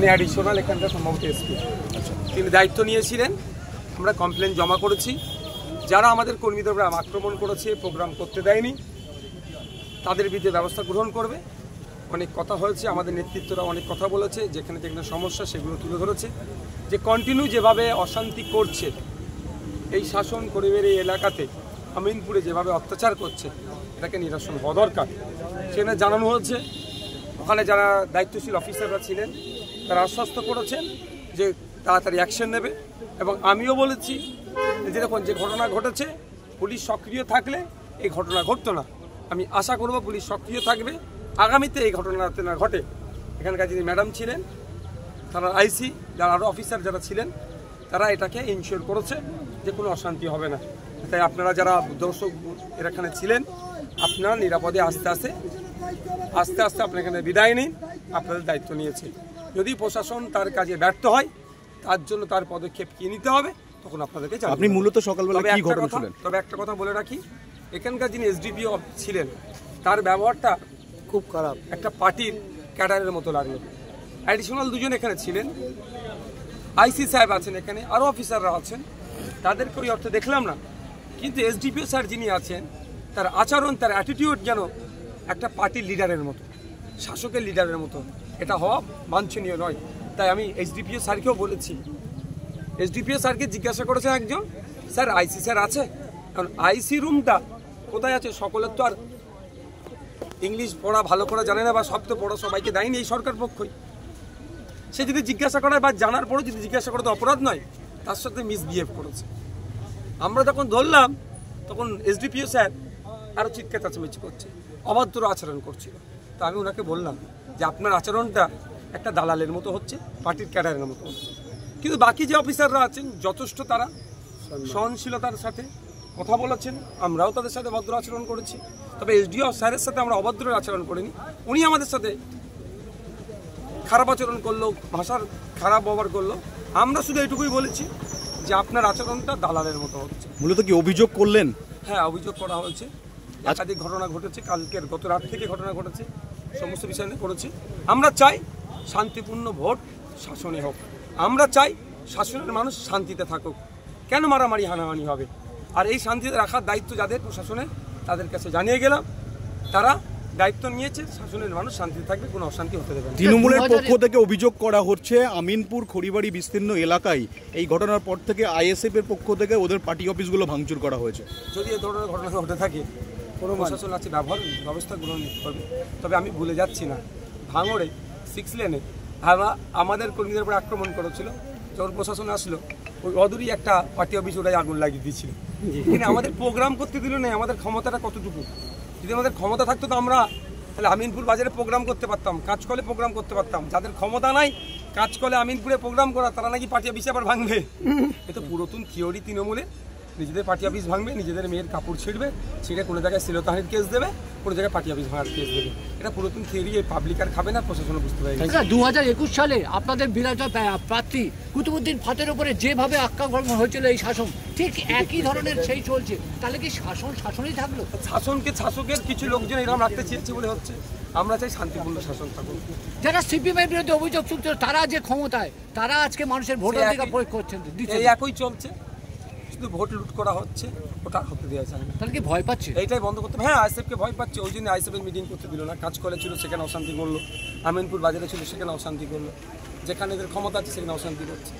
উনি অ্যাডিশনাল এখানকার সম্ভবত এসপি তিনি দায়িত্ব নিয়েছিলেন, আমরা কমপ্লেন জমা করেছি। যারা আমাদের কর্মীদের উপর আক্রমণ করেছে প্রোগ্রাম করতে দেয়নি, তাদের বিরুদ্ধে ব্যবস্থা গ্রহণ করবে। অনেক কথা হয়েছে, আমাদের নেতৃত্বরা অনেক কথা বলেছে, যেখানে যেখানে সমস্যা সেগুলো তুলে ধরেছে। যে কন্টিনিউ যেভাবে অশান্তি করছে, এই শাসন করিবের এই এলাকাতে, আমিনপুরে যেভাবে অত্যাচার করছে, এটাকে নিরসন হওয়া দরকার। সেখানে জানানো হয়েছে, ওখানে যারা দায়িত্বশীল অফিসাররা ছিলেন তারা আশ্বস্ত করেছেন যে তাড়াতাড়ি অ্যাকশন নেবে এবং আমিও বলেছি যে যে ঘটনা ঘটেছে, পুলিশ সক্রিয় থাকলে এই ঘটনা ঘটতো না। আমি আশা করব পুলিশ সক্রিয় থাকবে। আগামীতে এই ঘটনা যাতে না ঘটে। এখানকার যিনি ম্যাডাম ছিলেন, তারা আইসি, যারা আরও অফিসার যারা ছিলেন, তারা এটাকে ইনশিওর করেছে যে কোনো অশান্তি হবে না। তাই আপনারা যারা দর্শক এর এখানে ছিলেন, আপনারা নিরাপদে আস্তে আস্তে আস্তে আস্তে আপনার এখানে বিদায় নিন। আপনাদের দায়িত্ব নিয়েছে। যদি প্রশাসন তার কাজে ব্যর্থ হয় তার জন্য তার পদক্ষেপ কি নিতে হবে তখন আপনাদেরকে আপনি মূলত সকালবেলা তবে কি ঘটনা শুনলেন? তবে একটা কথা বলে রাখি এখানকার যিনি এসডিপিও ছিলেন তার ব্যবহারটা খুব খারাপ। একটা পার্টির ক্যাডারের মতো লাগল। অ্যাডিশনাল দুজন এখানে ছিলেন। আইসি সাহেব আছেন এখানে আরও অফিসাররা আছেন। তাদেরকে ওই অর্থে দেখলাম না। কিন্তু এসডিপিও স্যার যিনি আছেন তার আচরণ তার অ্যাটিটিউড যেন একটা পার্টির লিডারের মতো শাসকের লিডারের মতো। এটা হওয়া বাঞ্ছনীয় নয়। তাই আমি এসডিপিও স্যারকেও বলেছি। এসডিপিও স্যারকে জিজ্ঞাসা করেছেন একজন, স্যার, আইসি স্যার আছে? কারণ আইসি রুমটা কোথায় আছে? সকলের তো আর ইংলিশ পড়া ভালো করে জানে না বা শব্দ পড়া সবাইকে দেয়নি এই সরকার পক্ষই। সে যদি জিজ্ঞাসা করে বা জানার পরেও যদি জিজ্ঞাসা করে তো অপরাধ নয়, তার সাথে মিসবিহেভ করেছে। আমরা যখন ধরলাম, তখন এসডিপিও স্যার আরও চিৎকার চাচামেচি করছে অভদ্র আচরণ করছিল। তা আমি ওনাকে বললাম যে আপনার আচরণটা একটা দালালের মতো হচ্ছে পার্টির ক্যাডারের মতো হচ্ছে। কিন্তু বাকি যে অফিসাররা আছেন যথেষ্ট তারা সহনশীলতার সাথে কথা বলেছেন আমরাও তাদের সাথে ভদ্র আচরণ করেছি। তবে এসডিও স্যারের সাথে আমরা অভদ্র আচরণ করিনি উনি আমাদের সাথে খারাপ আচরণ করল ভাষার খারাপ ব্যবহার করল। আমরা শুধু এটুকুই বলেছি যে আপনার আচরণটা দালালের মতো হচ্ছে। মূলত কি অভিযোগ করলেন? হ্যাঁ অভিযোগ করা হয়েছে। একাধিক ঘটনা ঘটেছে কালকের গত রাত থেকে ঘটনা ঘটেছে সমস্ত বিষয় নিয়ে করেছি আমরা চাই শান্তিপূর্ণ ভোট শাসনে হোক। আমরা চাই শাসনের মানুষ শান্তিতে থাকুক। কেন মারামারি হানাহানি হবে? আর এই শান্তিতে রাখার দায়িত্ব যাদের প্রশাসনের তাদের কাছে জানিয়ে গেলাম তারা দায়িত্ব নিয়েছে শাসনের মানুষ শান্তিতে থাকবে কোনো অশান্তি হতে দেবে না। তৃণমূলের পক্ষ থেকে অভিযোগ করা হচ্ছে আমিনপুর খড়িবাড়ি বিস্তীর্ণ এলাকায় এই ঘটনার পর থেকে আইএসএফ এর পক্ষ থেকে ওদের পার্টি অফিসগুলো ভাঙচুর করা হয়েছে। যদি এ ধরনের ঘটনা ঘটে থাকে প্রশাসন আছে ব্যবহার ব্যবস্থা গ্রহণ করবে। তবে আমি ভুলে যাচ্ছি না। ভাঙড়ে সিক্স লেনে আমা- আমাদের কর্মীদের উপর আক্রমণ করেছিল যখন প্রশাসন আসলো ওই অদূরই একটা পার্টি অফিস ওটাই আগুন লাগিয়ে দিয়েছিল। এখানে আমাদের প্রোগ্রাম করতে দিল না আমাদের ক্ষমতাটা কতটুকু? যদি আমাদের ক্ষমতা থাকতো তো আমরা তাহলে আমিনপুর বাজারে প্রোগ্রাম করতে পারতাম কাজকলে প্রোগ্রাম করতে পারতাম। যাদের ক্ষমতা নাই কাজকলে আমিনপুরে প্রোগ্রাম করা তারা নাকি পার্টি অফিসে আবার ভাঙবে? এ তো পুরাতন থিওরি তৃণমূলে নিজেদের পার্টি অফিস ভাঙবে নিজেদের মেয়ের কাপড় ছিঁড়বে ছিঁড়ে কোনো জায়গায় শিলতাহানির কেস দেবে কোনো জায়গায় পার্টি অফিস ভাঙার কেস দেবে। এটা পুরাতন থিওরি পাবলিক আর খাবে না প্রশাসনও বুঝতে পারে। আচ্ছা দু হাজার একুশ সালে আপনাদের বিরাট প্রার্থী কুতুবুদ্দিন ফাতের উপরে যেভাবে আক্রমণ হয়েছিল এই শাসন ঠিক একই ধরনের সেই চলছে। তাহলে কি শাসন শাসনই থাকল? শাসনকে শাসকের কিছু লোকজন এরকম রাখতে চেয়েছে বলে হচ্ছে। আমরা চাই শান্তিপূর্ণ শাসন থাকুক। যারা সিপিএমের বিরুদ্ধে অভিযোগ তুলছে তারা যে ক্ষমতায় তারা আজকে মানুষের ভোটাধিকার প্রয়োগ করছেন এই একই চলছে। শুধু ভোট লুট করা হচ্ছে ওটা হতে দেওয়া যায় না। তাহলে কি ভয় পাচ্ছে? এইটাই বন্ধ করতে হবে। হ্যাঁ আইসিএফকে ভয় পাচ্ছে ওই জন্য আইসএফের মিটিং করতে দিল না। কাজ করে ছিল সেখানে অশান্তি করল। আমিনপুর বাজারে ছিল সেখানে অশান্তি করল। যেখানে এদের ক্ষমতা আছে সেখানে অশান্তি করছে।